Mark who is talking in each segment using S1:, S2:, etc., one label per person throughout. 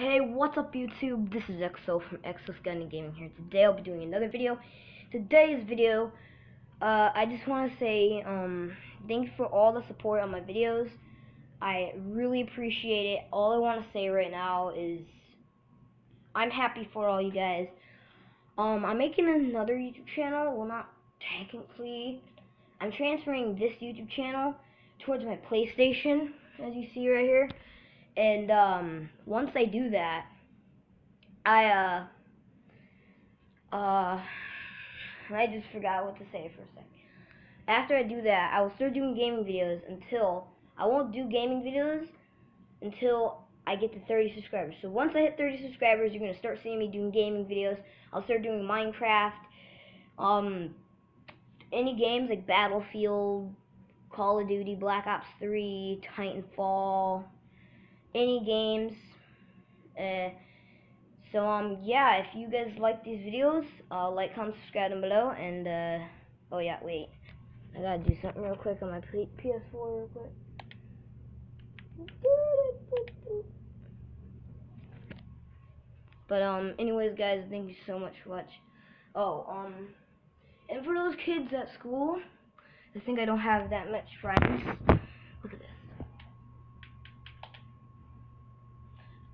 S1: Hey, what's up YouTube? This is EXO from Exo's Gun and Gaming here. Today I'll be doing another video. Today's video, uh, I just want to say, um, thanks for all the support on my videos. I really appreciate it. All I want to say right now is, I'm happy for all you guys. Um, I'm making another YouTube channel. Well, not technically. I'm transferring this YouTube channel towards my PlayStation, as you see right here. And um, once I do that, I uh uh I just forgot what to say for a second. After I do that, I will start doing gaming videos until I won't do gaming videos until I get to 30 subscribers. So once I hit 30 subscribers, you're gonna start seeing me doing gaming videos. I'll start doing Minecraft, um, any games like Battlefield, Call of Duty, Black Ops 3, Titanfall any games. Uh, so um yeah, if you guys like these videos, uh, like, comment, subscribe down below, and uh, oh yeah, wait, I gotta do something real quick on my PS4 real quick. But um, anyways, guys, thank you so much for watching. Oh, um, and for those kids at school, I think I don't have that much friends. Look at this.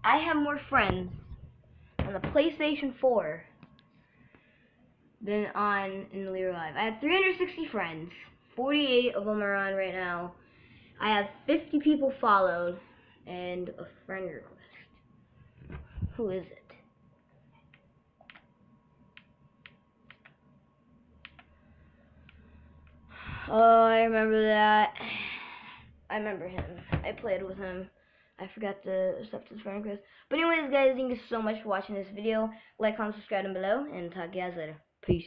S1: I have more friends on the PlayStation 4 than on in real life. I have 360 friends. 48 of them are on right now. I have 50 people followed and a friend request. Who is it? Oh, I remember that. I remember him. I played with him. I forgot to accept his friend request. But anyways, guys, thank you so much for watching this video. Like, comment, subscribe down below, and talk to you guys later. Peace.